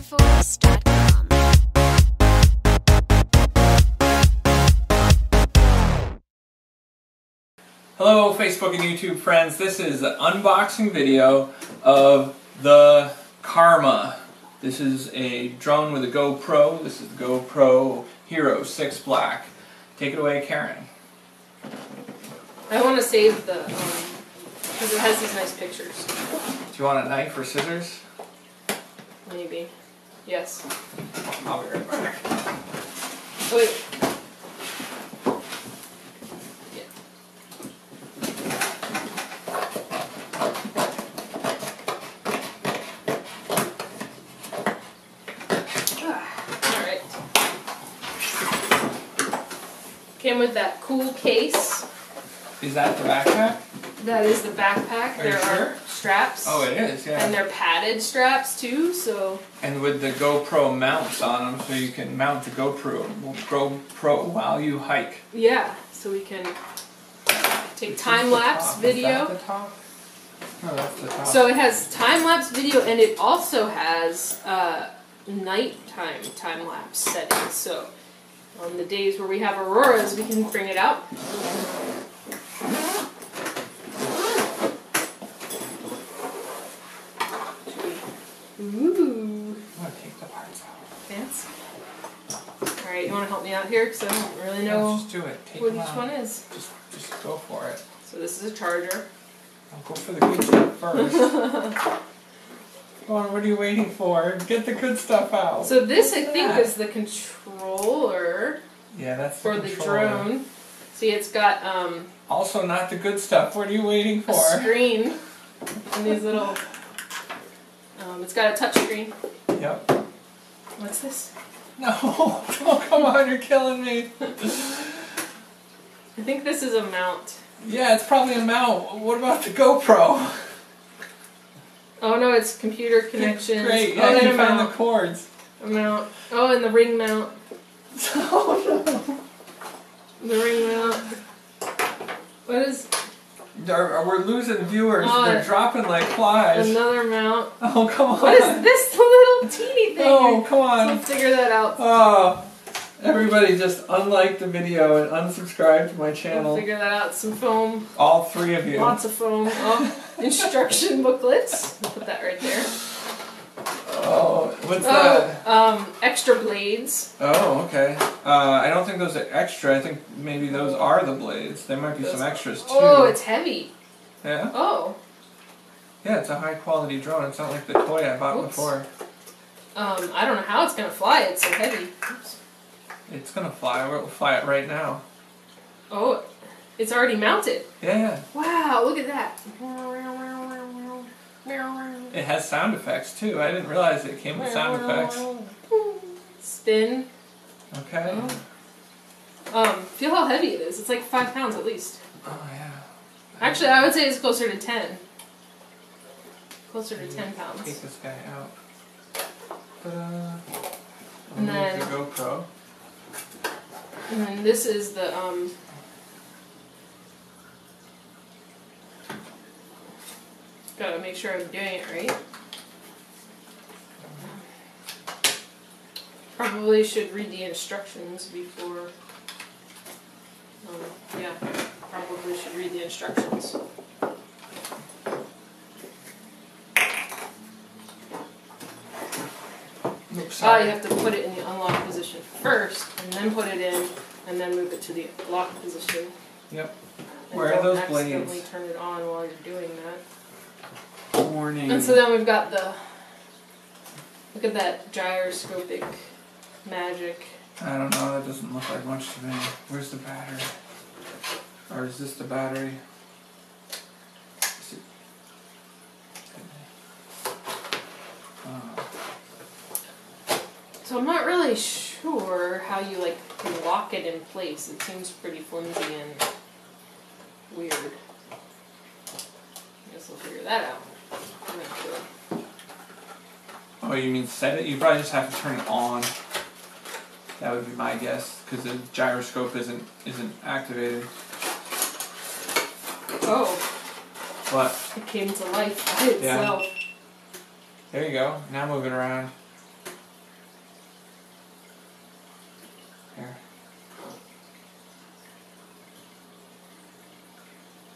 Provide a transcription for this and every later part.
StarForce.com. Hello Facebook and YouTube friends, this is an unboxing video of the Karma. This is a drone with a GoPro, this is the GoPro Hero 6 Black. Take it away Karen. I want to save the, um, because it has these nice pictures. Do you want a knife or scissors? Maybe. Yes. I'll be right back. Wait. Yeah. Ah, Alright. Came with that cool case. Is that the backpack? That is the backpack. Are you there sure? Straps. Oh it is, yeah. And they're padded straps too, so And with the GoPro mounts on them so you can mount the GoPro, GoPro while you hike. yeah, so we can take time lapse video. that the top? No, that's the top. So it has time lapse video and it also has uh, nighttime time lapse settings. So on the days where we have auroras, we can bring it out. Ooh, I'm gonna take the parts out. fancy. All right, you want to help me out here because I don't really No, know just do it. Take what each out. one is. Just, just go for it. So this is a charger. I'll go for the good stuff first. Come on, what are you waiting for? Get the good stuff out. So this I What's think that? is the controller. yeah, that's for the, the drone. See, it's got um, Also, not the good stuff. What are you waiting a for? screen and these little. It's got a touch screen. Yep. What's this? No, oh come on, you're killing me. I think this is a mount. Yeah, it's probably a mount. What about the GoPro? Oh no, it's computer connections. Great, oh, yeah, and you found mount. the cords. A mount. Oh, and the ring mount. oh no. The ring mount. What is. Are- We're losing viewers. Oh, They're dropping like flies. another mount? Oh, come on. What is this little teeny thing? Oh, come We'll on. figure that out. Oh, everybody just unlike the video and unsubscribe to my We'll channel. figure that out. Some foam. All three of you. Lots of foam. Oh, instruction booklets. Put that right there. Oh, what's that? Oh, um, extra blades. Oh, okay. Uh, I don't think those are extra. I think maybe those are the blades. There might be Those- some extras too. Oh, it's heavy. yeah. Oh, Yeah, it's a high quality drone. It's not like the toy I bought Oops. before. um, I don't know how it's gonna fly. It's so heavy. Oops. It's gonna fly. We'll fly it right now. Oh, it's already mounted. Yeah. Wow, look at that. It has sound effects too. I didn't realize it came with sound effects. Spin. Okay. Um, feel how heavy it is. It's like five pounds at least. Oh yeah. Actually, I would say it's closer to ten. Closer to ten pounds. Take this guy out. Ta-da. And then- the GoPro. And then this is the um. Gotta make sure I'm doing it right. Probably should read the instructions before. Um, yeah, probably should read the instructions. Oops, Ah, you have to put it in the unlock position first, and then put it in, and then move it to the lock position. Yep. And Where are those accidentally blades? turn it on while you're doing that. Warning. And so then we've got the. Look at that gyroscopic magic. I don't know, that doesn't look like much to me. Where's the battery? Or is this the battery? It- Oh. So I'm not really sure how you like lock it in place. It seems pretty flimsy and weird. I guess we'll figure that out. Oh, you mean set it, you probably just have to turn it on. That would be my guess, because the gyroscope isn't isn't activated. Oh. But it came to life by itself. Yeah. There you go. Now move it around. Here.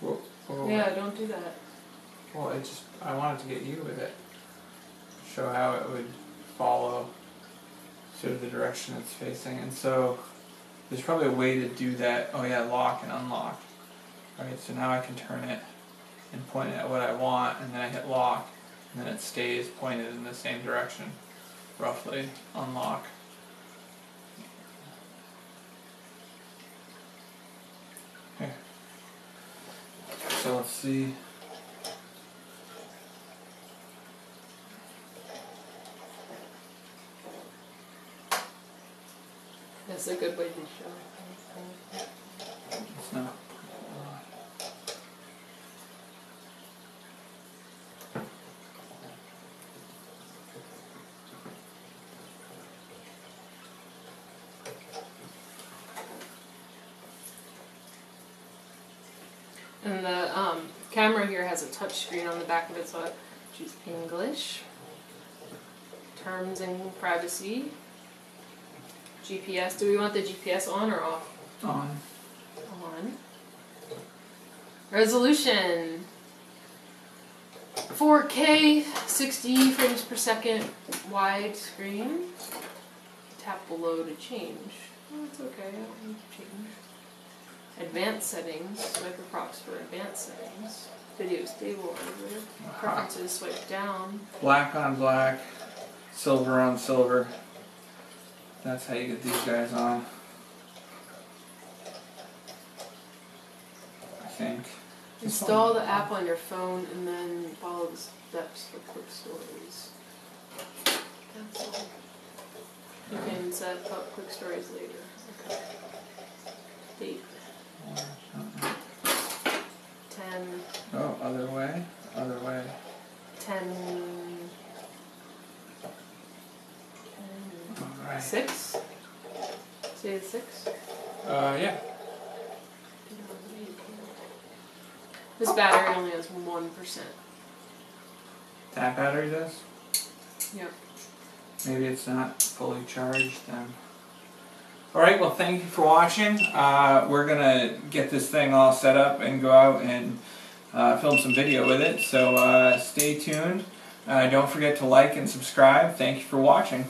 Whoa. Yeah, don't do that. Well, I just I wanted to get you with it. Show how it would follow sort of the direction it's facing. And so there's probably a way to do that. Oh yeah, lock and unlock. Alright, so now I can turn it and point it at what I want and then I hit lock and then it stays pointed in the same direction. Roughly. Unlock. Here. So let's see. That's a good way to show. And the um, camera here has a touch screen on the back of it, so I choose English, terms and privacy, GPS. Do we want the GPS on or off? On. On. Resolution 4K, 60 frames per second, wide screen. Tap below to change. Oh, it's okay, I don't need to change. Advanced settings, swipe props for advanced settings. Video stabilizer. Preferences, swipe down. Black on black, silver on silver. That's how you get these guys on. I think. Install the app on your phone and then follow the steps for quick stories. That's all. You can set up quick stories later. Okay. Date ten, Oh, other way, other way. ten, ten, Alright. Six? Say the six? Uh, yeah. This battery only has one percent. That battery does? Yep. Maybe it's not fully charged then. Alright, well thank you for watching. Uh, we're gonna get this thing all set up and go out and uh, film some video with it. So uh, stay tuned. Uh, don't forget to like and subscribe. Thank you for watching.